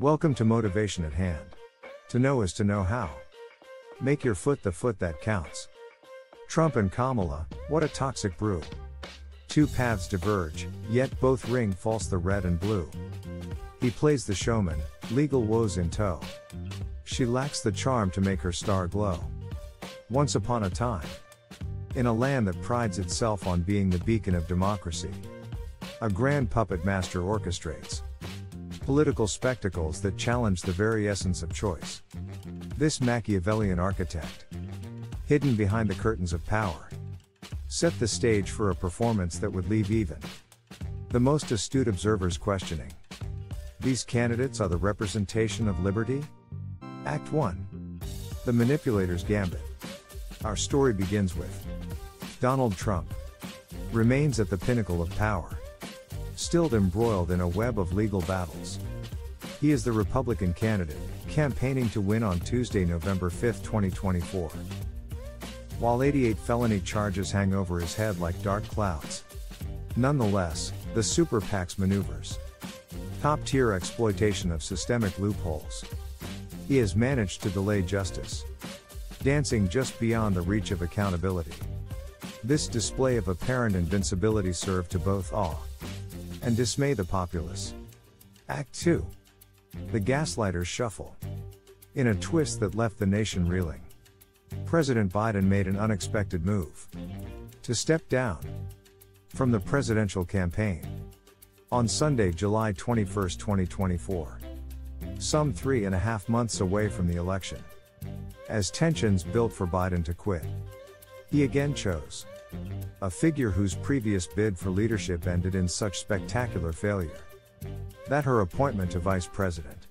Welcome to Motivation at Hand. To know is to know how. Make your foot the foot that counts. Trump and Kamala, what a toxic brew. Two paths diverge, yet both ring false the red and blue. He plays the showman, legal woes in tow. She lacks the charm to make her star glow. Once upon a time, in a land that prides itself on being the beacon of democracy, a grand puppet master orchestrates political spectacles that challenge the very essence of choice. This Machiavellian architect, hidden behind the curtains of power, set the stage for a performance that would leave even the most astute observers questioning. These candidates are the representation of liberty? Act 1 The Manipulator's Gambit. Our story begins with Donald Trump remains at the pinnacle of power still embroiled in a web of legal battles. He is the Republican candidate, campaigning to win on Tuesday, November 5, 2024. While 88 felony charges hang over his head like dark clouds. Nonetheless, the super PAC's maneuvers. Top tier exploitation of systemic loopholes. He has managed to delay justice. Dancing just beyond the reach of accountability. This display of apparent invincibility served to both awe and dismay the populace. Act 2 The Gaslighters Shuffle. In a twist that left the nation reeling, President Biden made an unexpected move to step down from the presidential campaign on Sunday, July 21, 2024. Some three and a half months away from the election. As tensions built for Biden to quit, he again chose a figure whose previous bid for leadership ended in such spectacular failure. That her appointment to vice president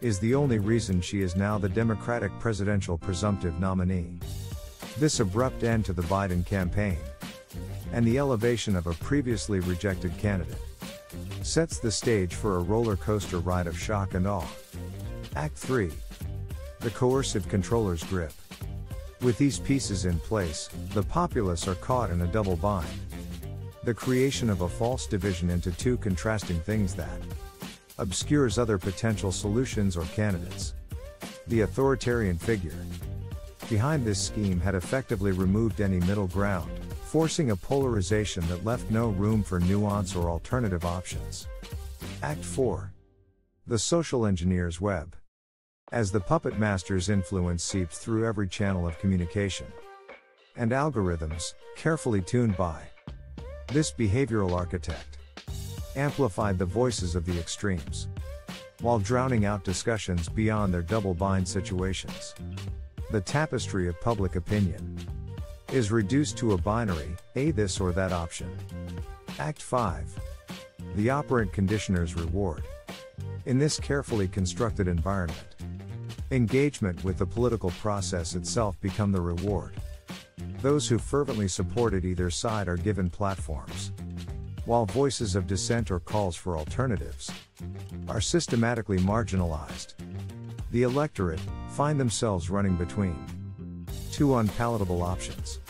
is the only reason she is now the Democratic presidential presumptive nominee. This abrupt end to the Biden campaign and the elevation of a previously rejected candidate sets the stage for a roller coaster ride of shock and awe. Act 3 The Coercive Controller's Grip. With these pieces in place, the populace are caught in a double bind. The creation of a false division into two contrasting things that obscures other potential solutions or candidates. The authoritarian figure behind this scheme had effectively removed any middle ground, forcing a polarization that left no room for nuance or alternative options. Act 4 The Social Engineer's Web. As the puppet master's influence seeps through every channel of communication. And algorithms, carefully tuned by this behavioral architect, amplified the voices of the extremes, while drowning out discussions beyond their double bind situations. The tapestry of public opinion is reduced to a binary, a this or that option. Act 5. The operant conditioner's reward. In this carefully constructed environment, Engagement with the political process itself become the reward. Those who fervently supported either side are given platforms. While voices of dissent or calls for alternatives are systematically marginalized. The electorate find themselves running between two unpalatable options.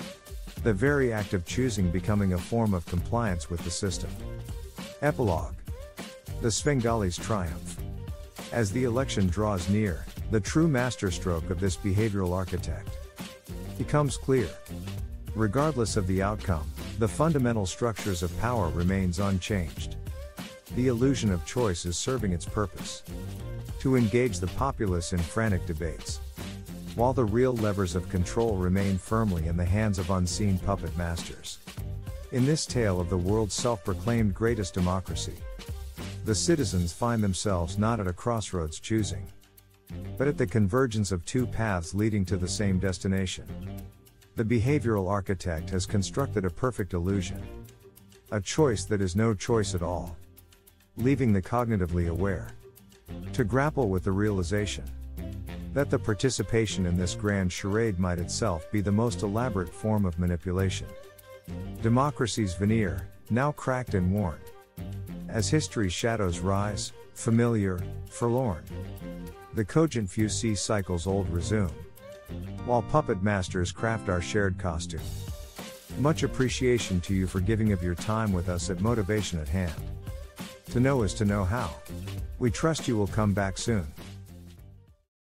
The very act of choosing becoming a form of compliance with the system. Epilogue The Svengalis triumph. As the election draws near, the true masterstroke of this behavioral architect becomes clear. Regardless of the outcome, the fundamental structures of power remains unchanged. The illusion of choice is serving its purpose to engage the populace in frantic debates. While the real levers of control remain firmly in the hands of unseen puppet masters. In this tale of the world's self proclaimed greatest democracy, the citizens find themselves not at a crossroads choosing but at the convergence of two paths leading to the same destination. The behavioral architect has constructed a perfect illusion. A choice that is no choice at all. Leaving the cognitively aware to grapple with the realization that the participation in this grand charade might itself be the most elaborate form of manipulation. Democracy's veneer, now cracked and worn. As history's shadows rise, familiar, forlorn. The cogent few see cycles old resume. While puppet masters craft our shared costume. Much appreciation to you for giving of your time with us at Motivation at Hand. To know is to know how. We trust you will come back soon.